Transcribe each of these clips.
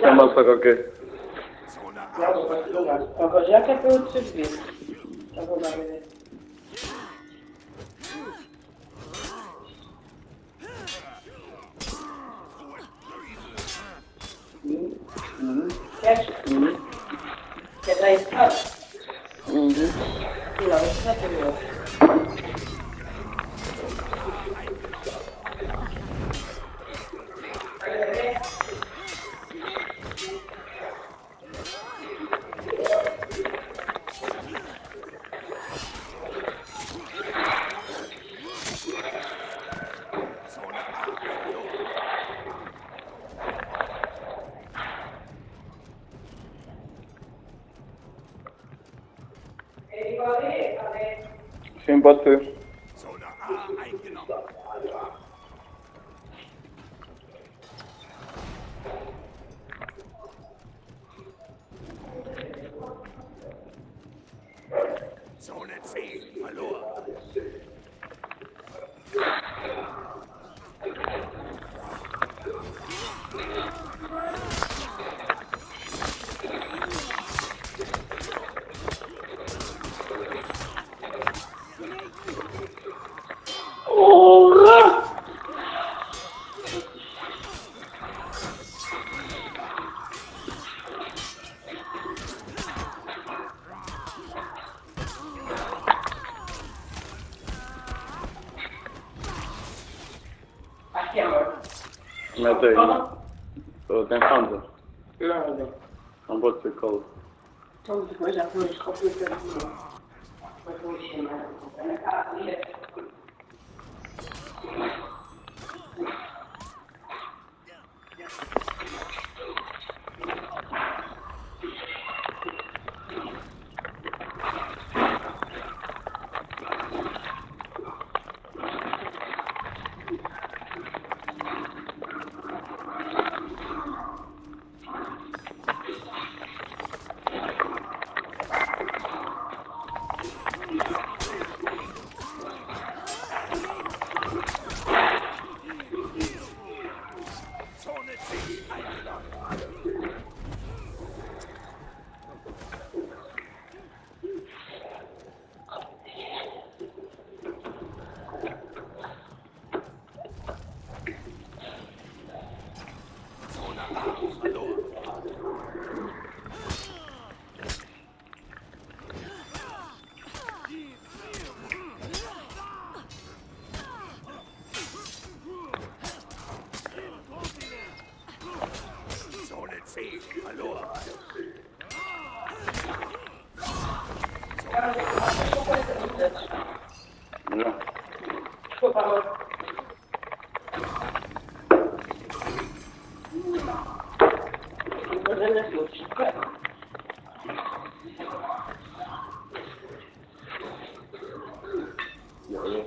Tam mam tego gry. Dobra, dobra. Jakie były trzy drzwi? mete aí. Oh, tem Fanta? Não, não. Não pode ser cola. Estamos a coisa, vamos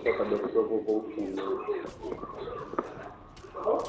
sua cabeça que eu vou voltando. Tá bom?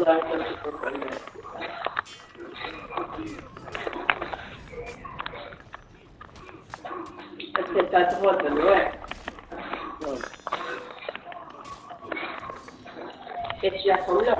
Você está de volta, não é? Não. Esse já foi, não?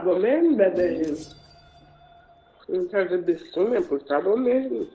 acabou mesmo, bebê Jesus. Não quero beber sonha, pois acabou mesmo.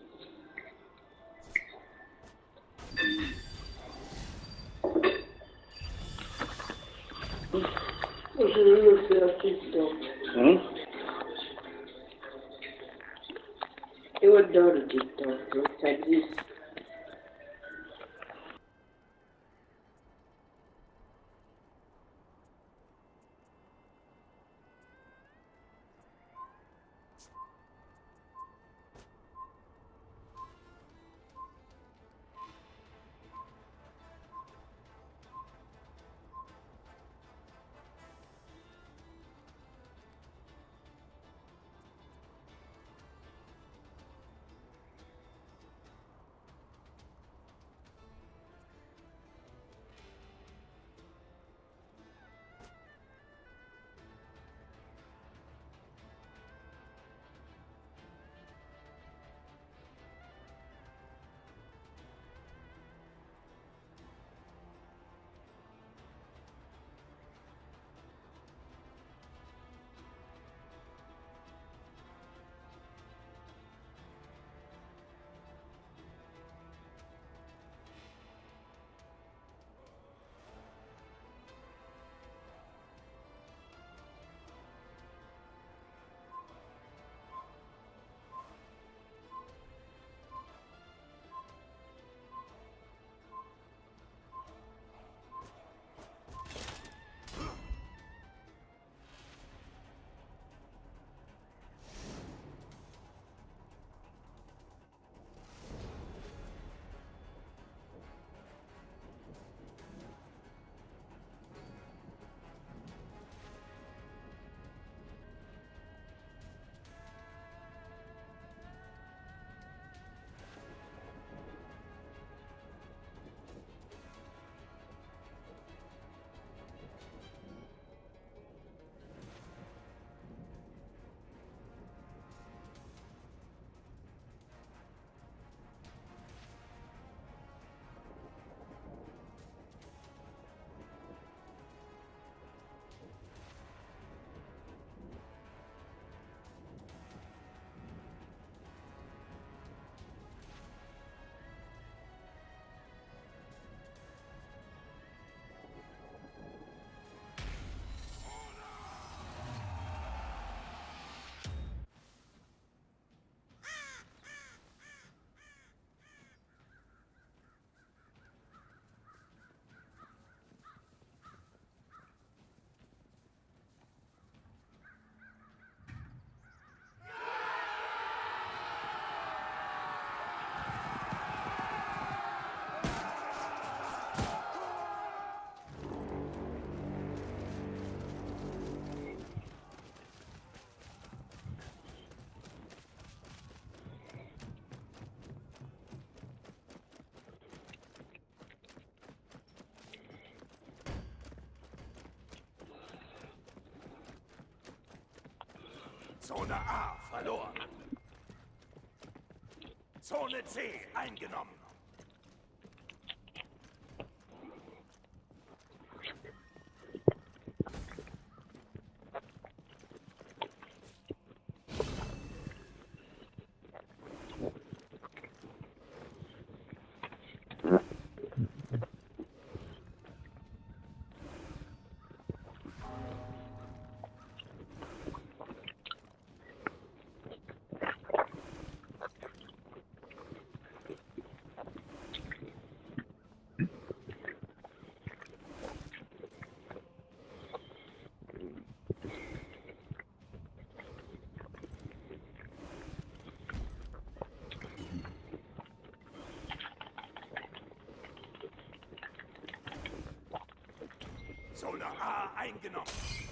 Zone A verloren. Zone C eingenommen. Zone A eingenommen.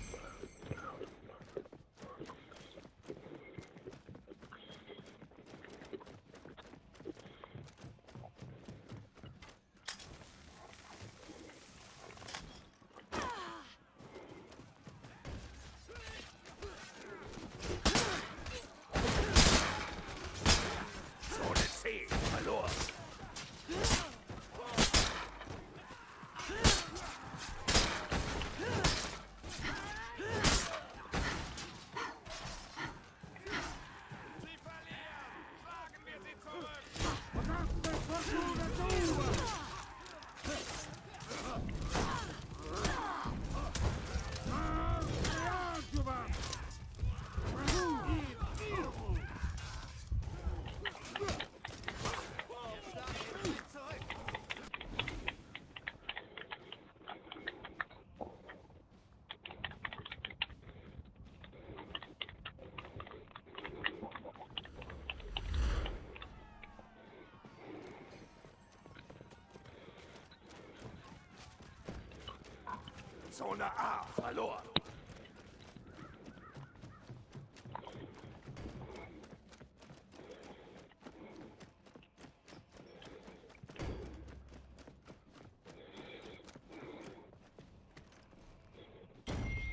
Zone A verloren.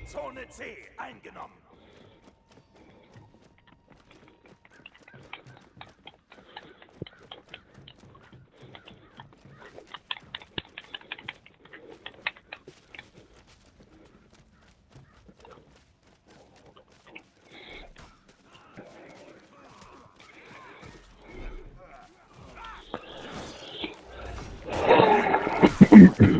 Zone C eingenommen. Um,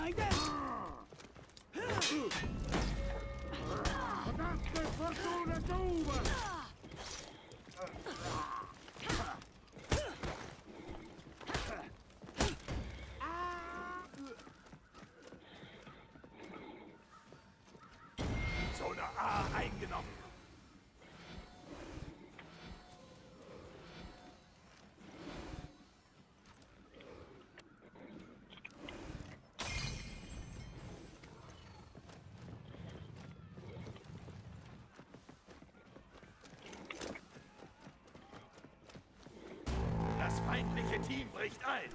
like that. But after fortune is over, feindliche Team bricht ein.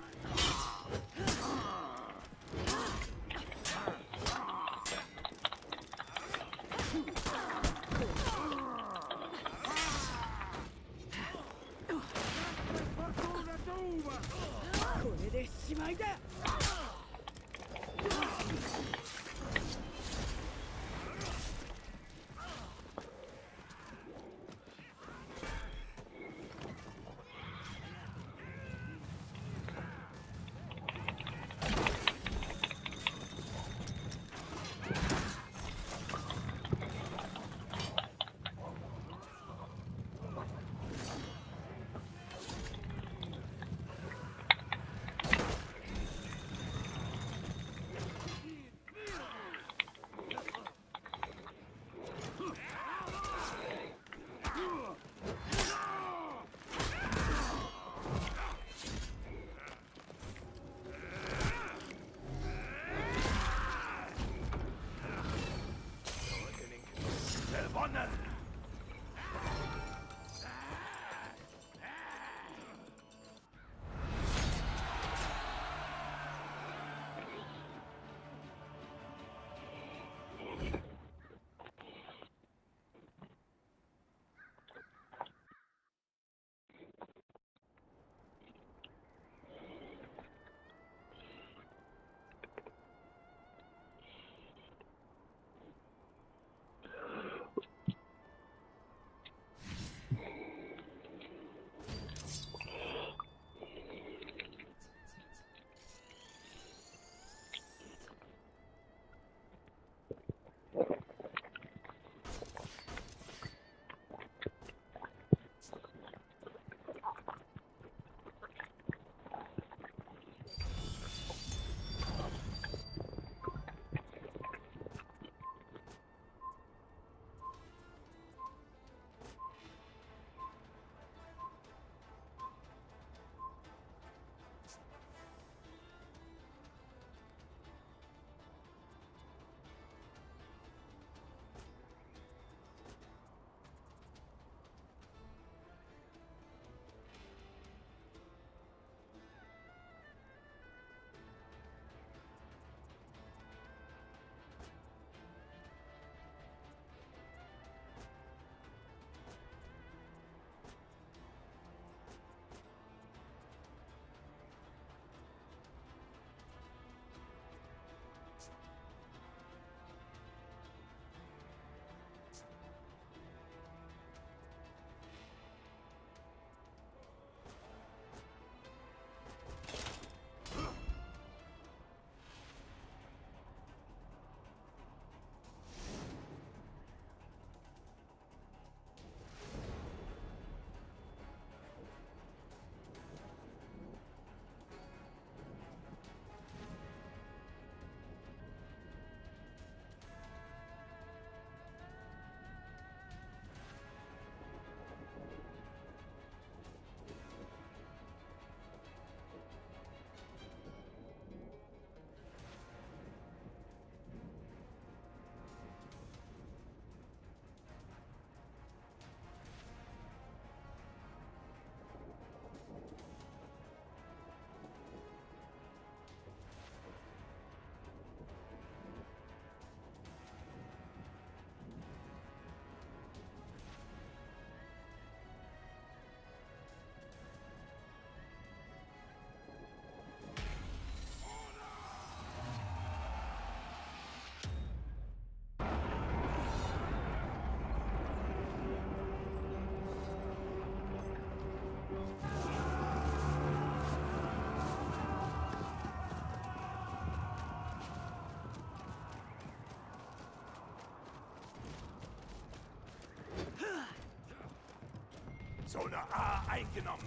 Zone A eingenommen.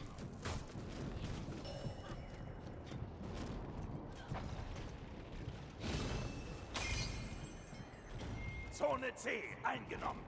Zone C eingenommen.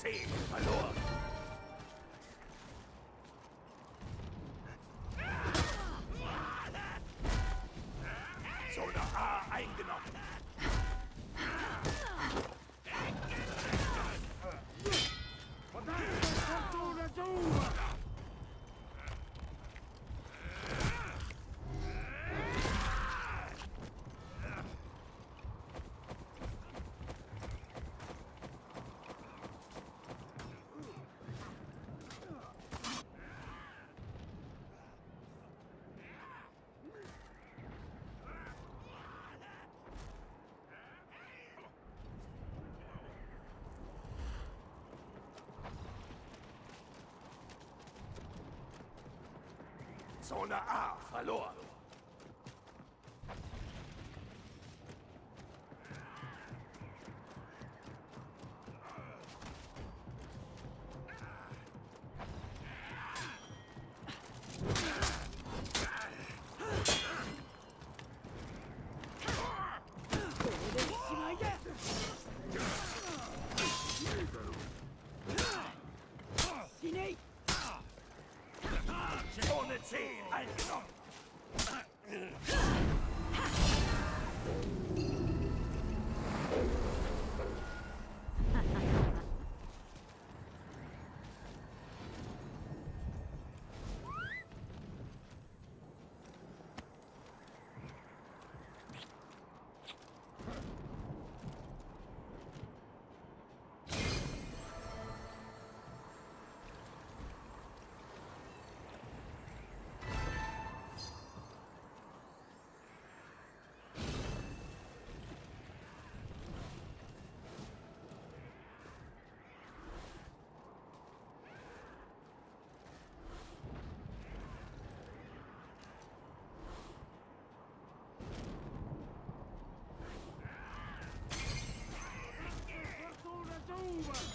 C verloren. Zone A eingenommen. Zone A verloren. Zone C eingenommen.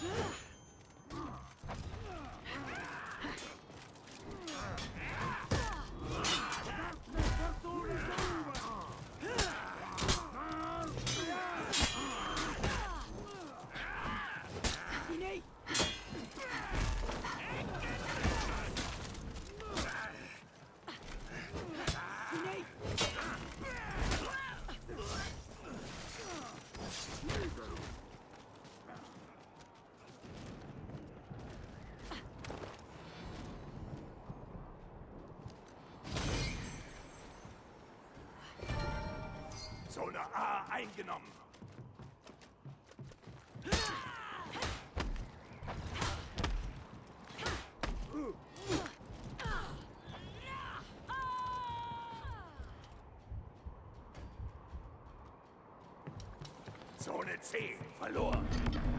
Ugh. eingenommen. Zone C verloren.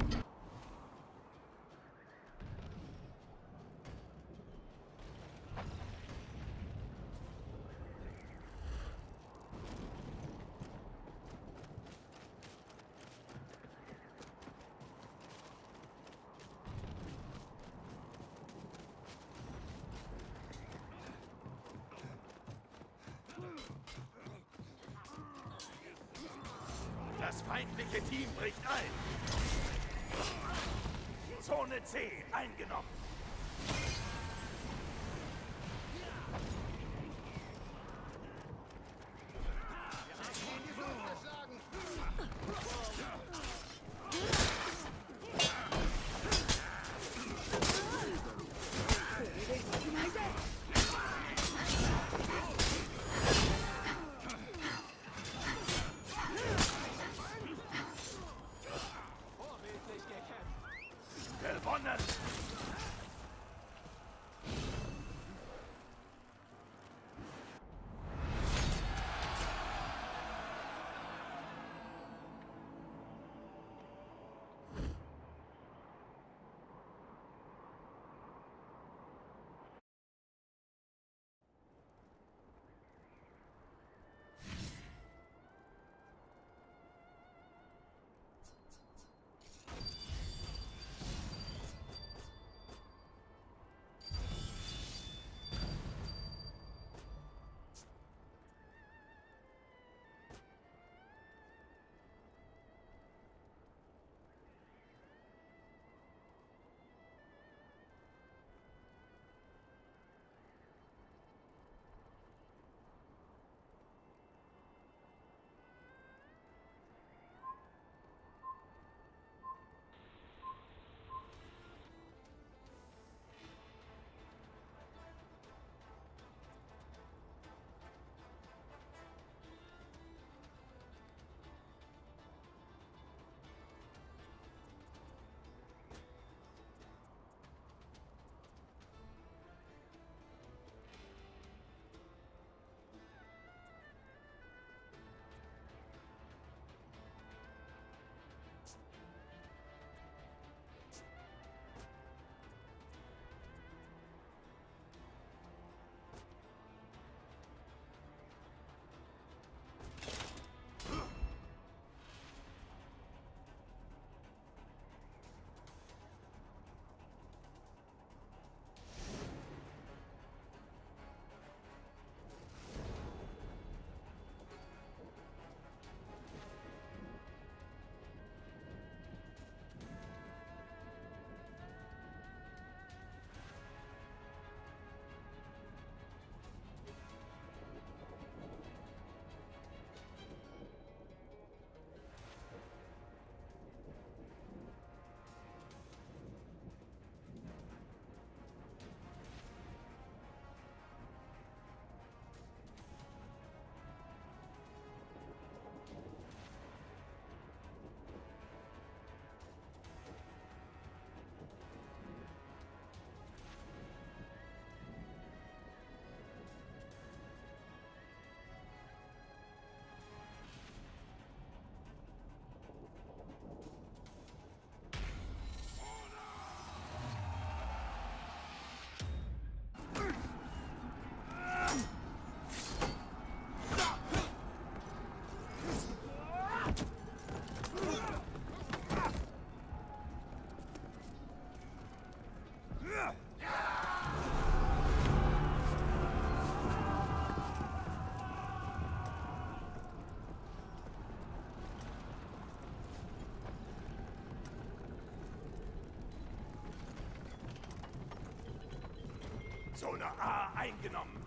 Zone A eingenommen.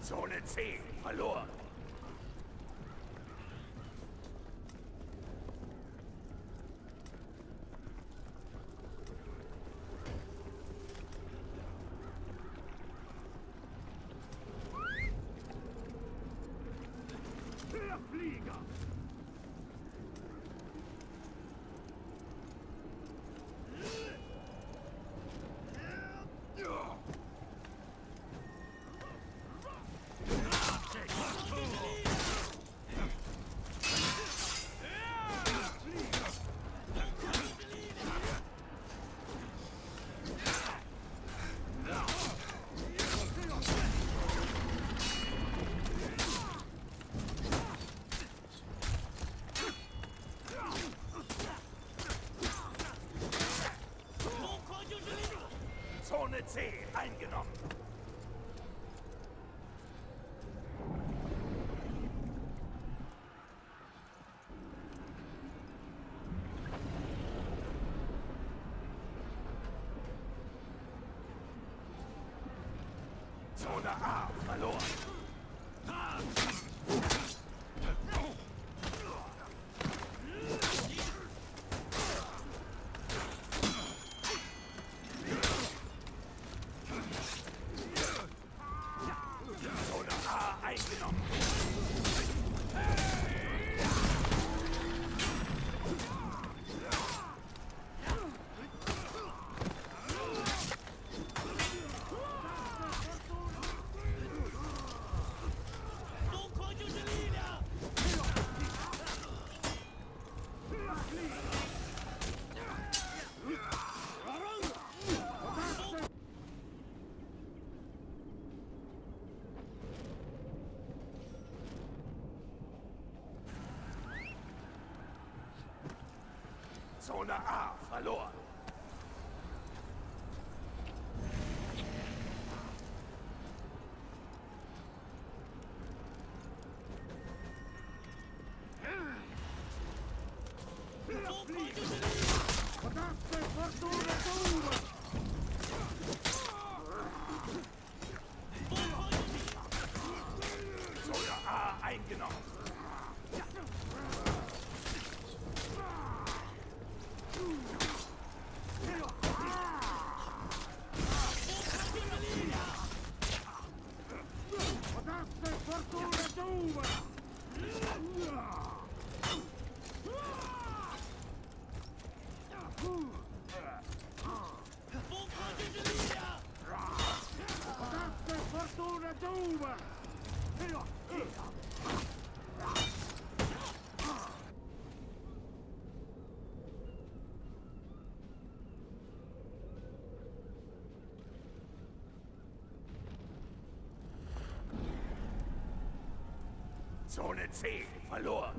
Zone C verloren. Zone C eingenommen. Zone A verloren. Zone A eingenommen. Zone A verloren. Zone C verloren.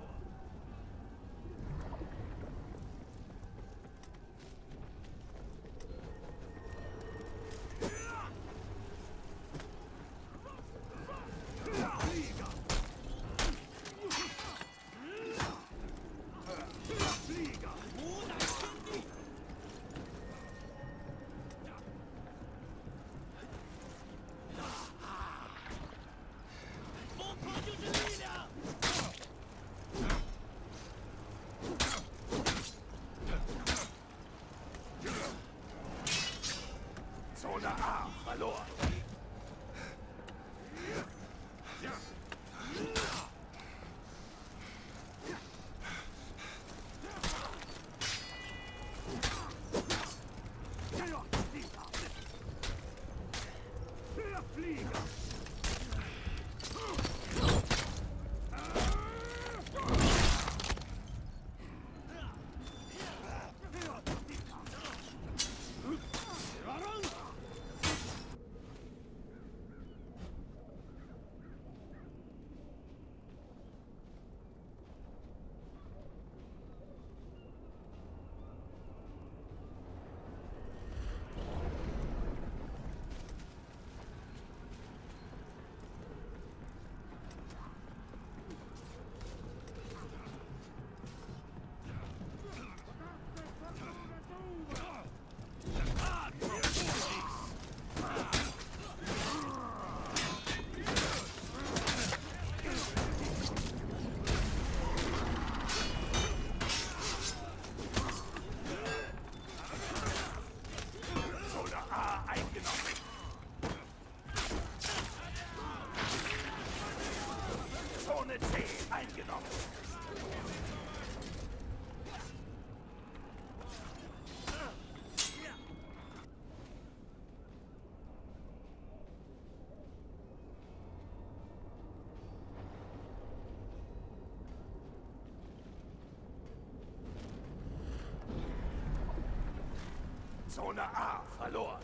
Zone A verloren.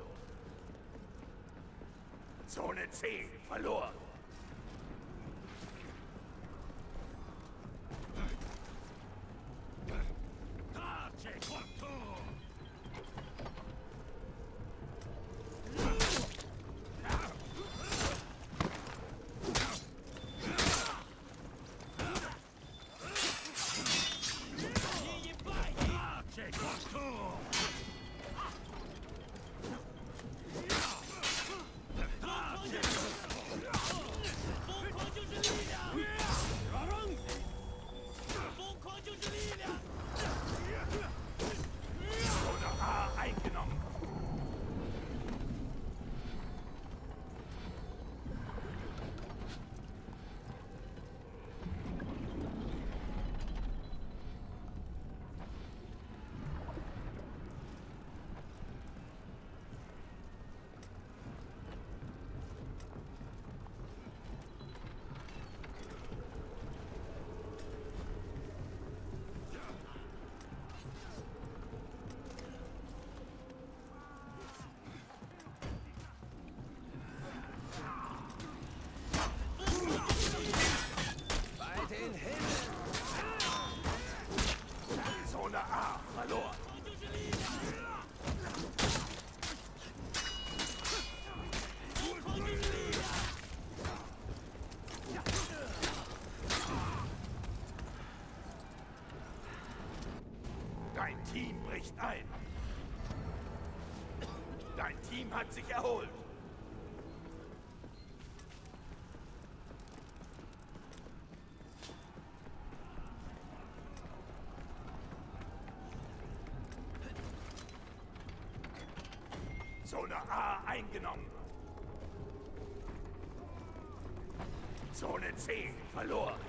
Zone C verloren. Team bricht ein. Dein Team hat sich erholt. Zone A eingenommen. Zone C verloren.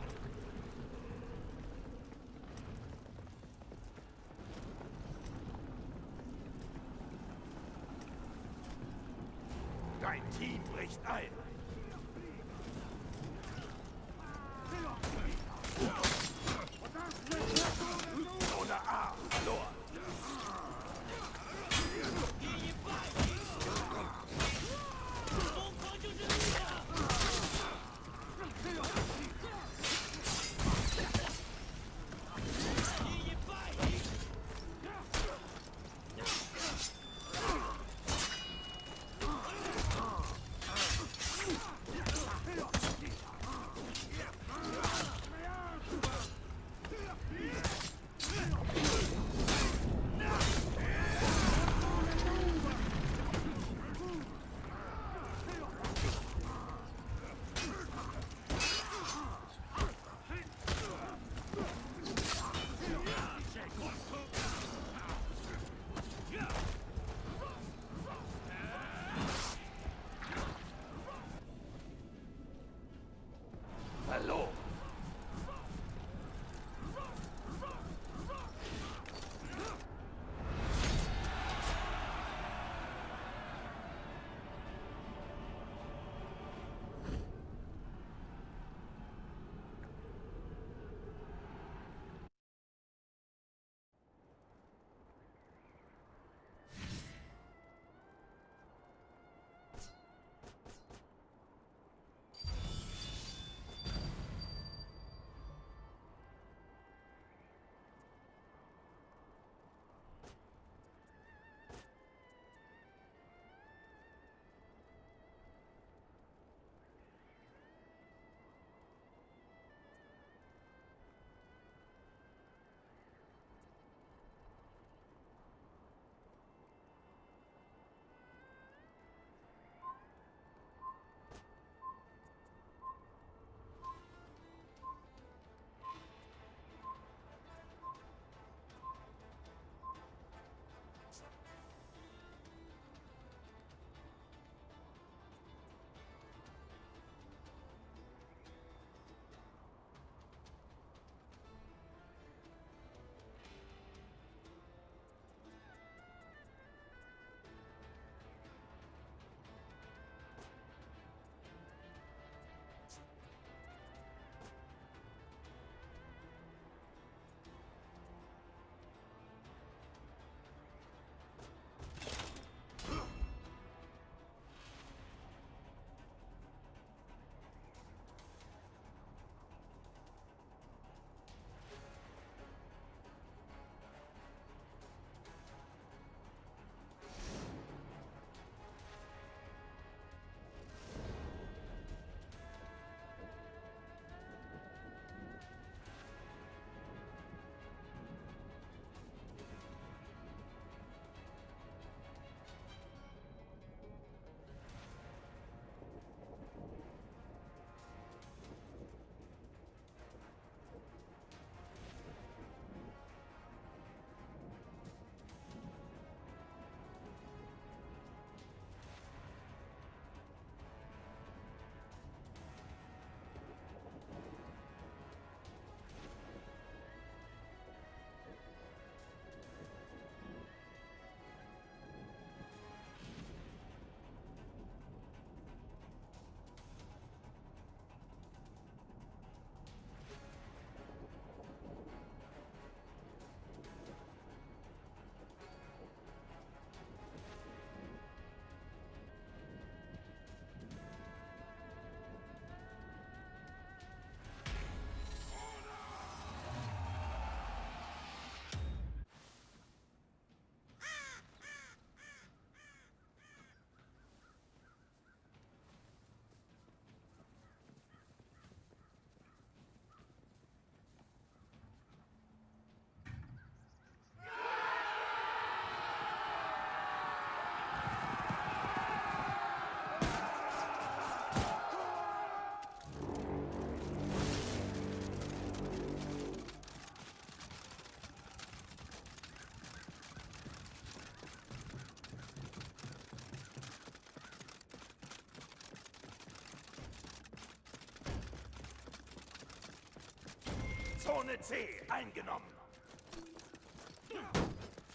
Zone C eingenommen.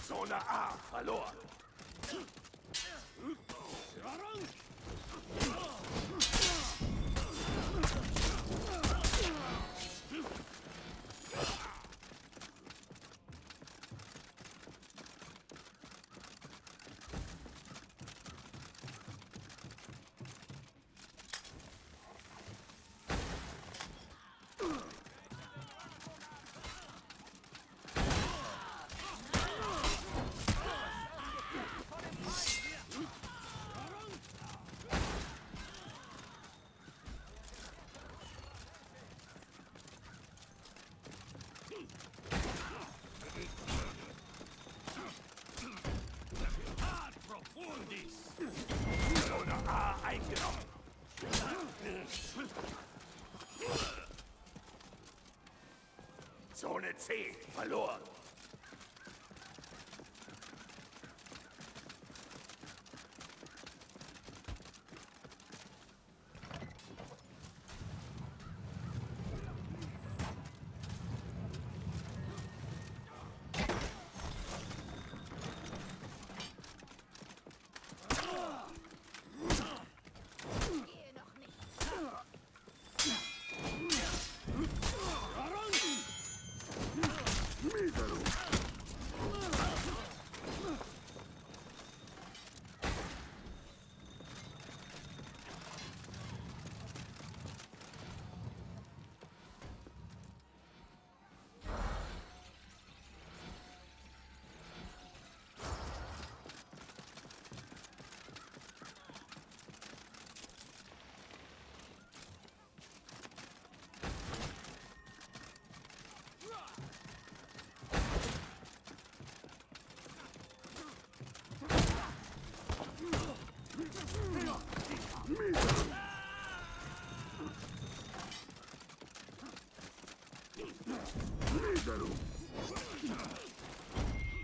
Zone A verloren. Zone A eingenommen. Zone C verloren.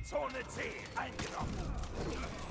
Zone C eingenommen.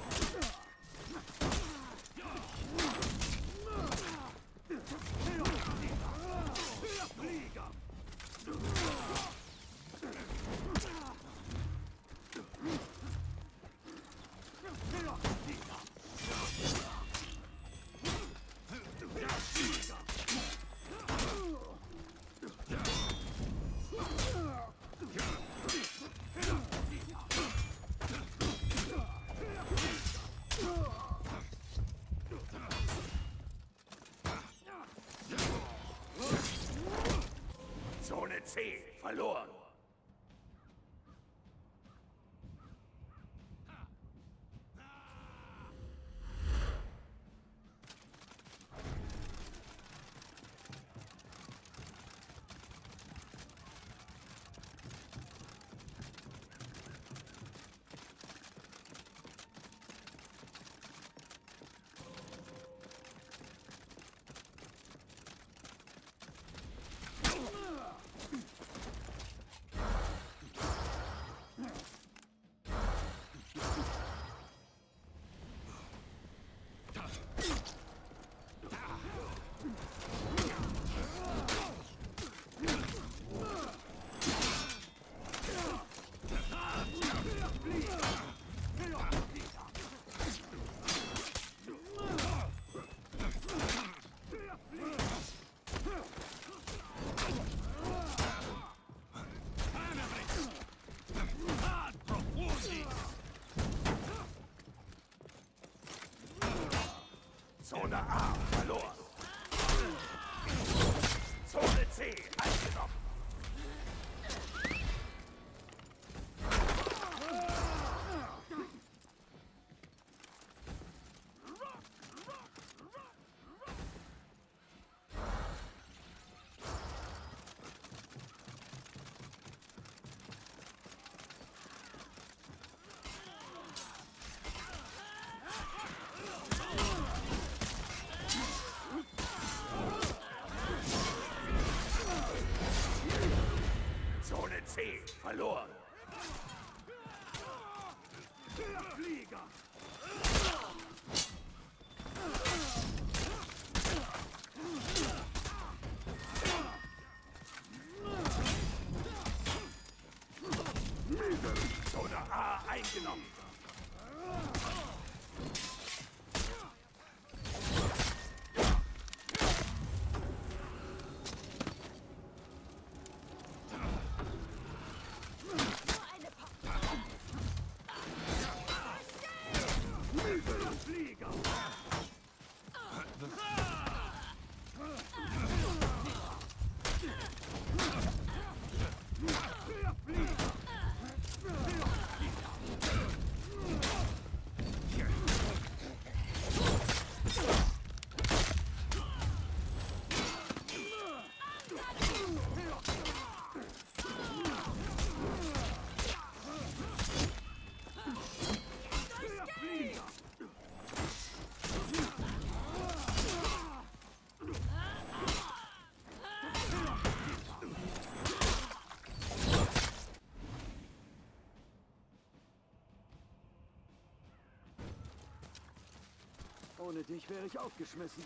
C verloren. Zone A verloren. verloren. Ohne dich wäre ich aufgeschmissen.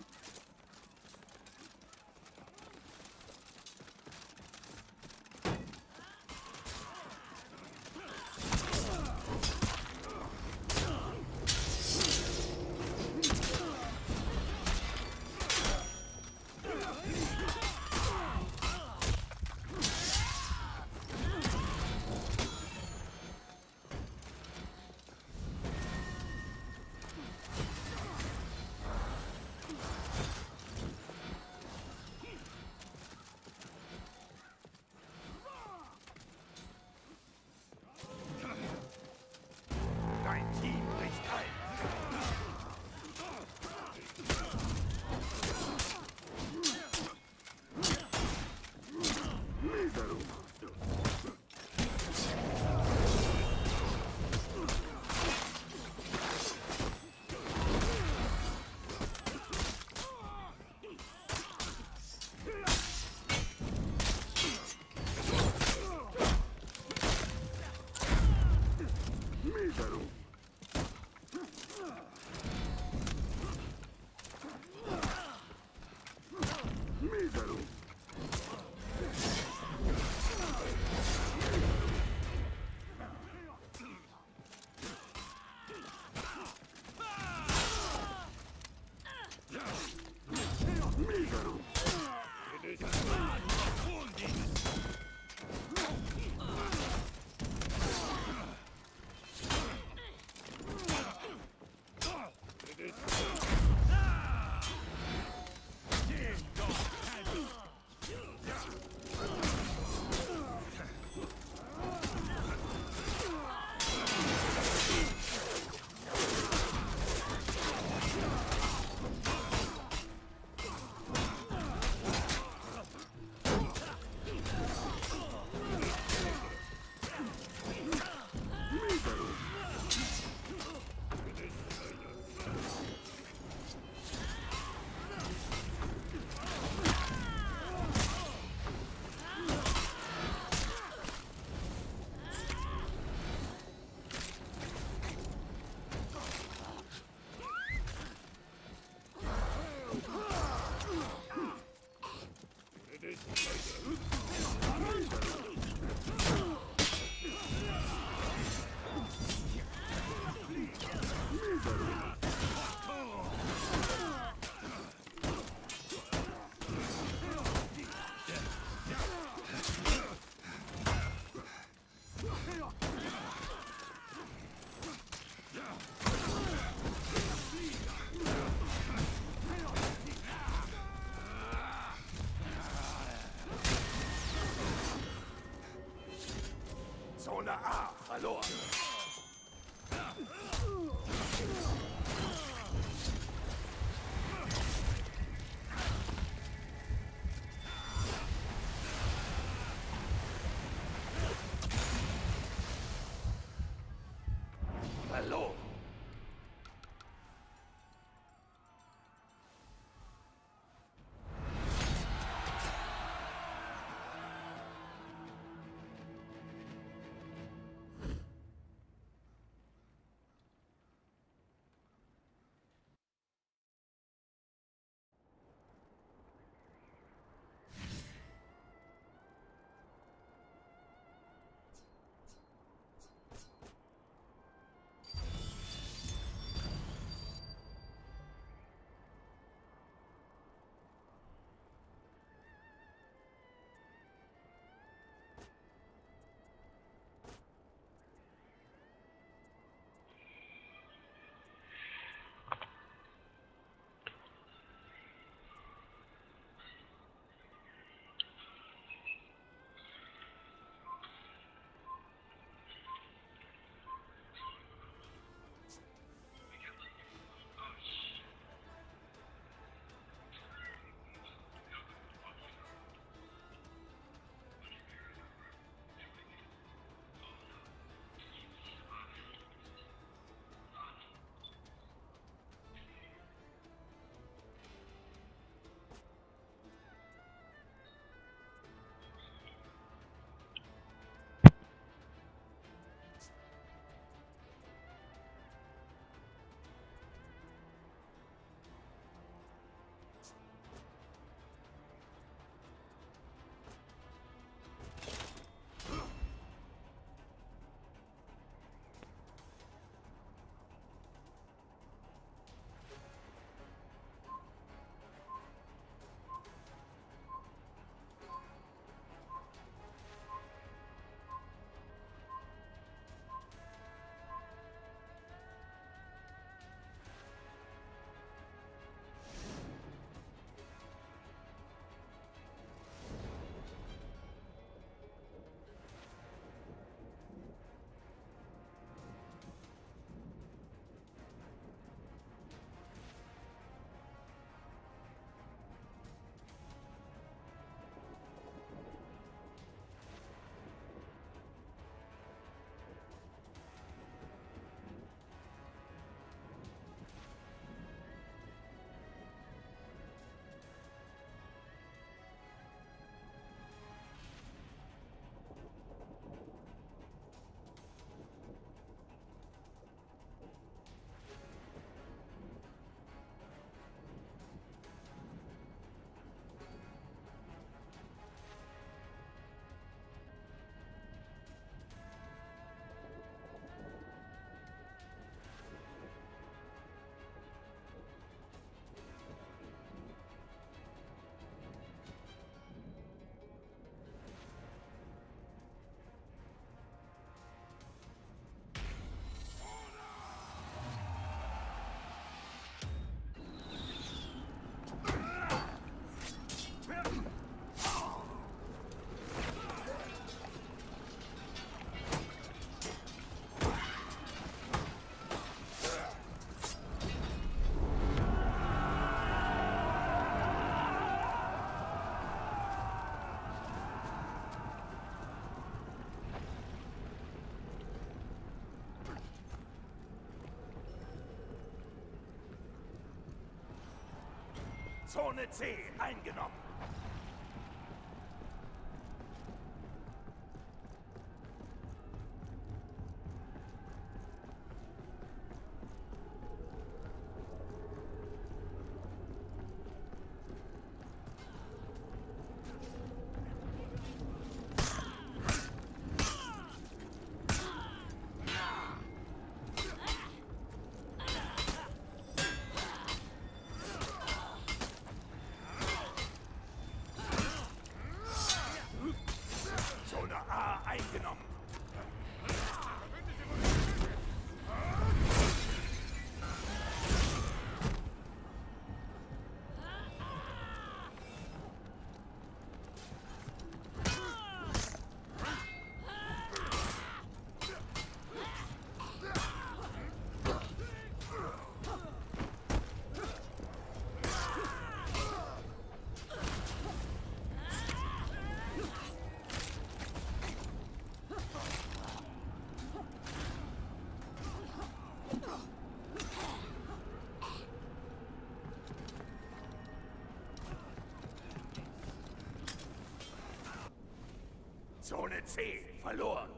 Zone C eingenommen. Zone C verloren.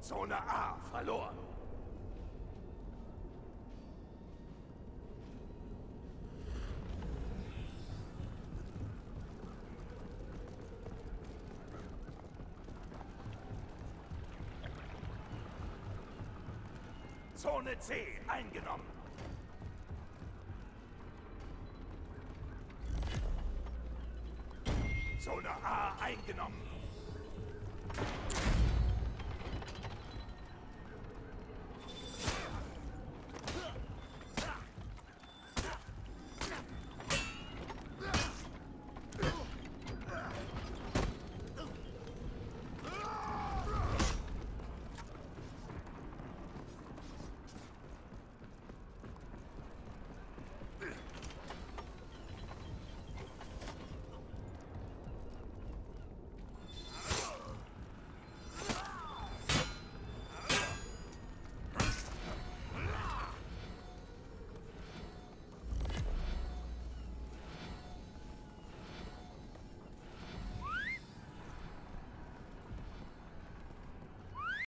Zone A verloren. Zone C eingenommen.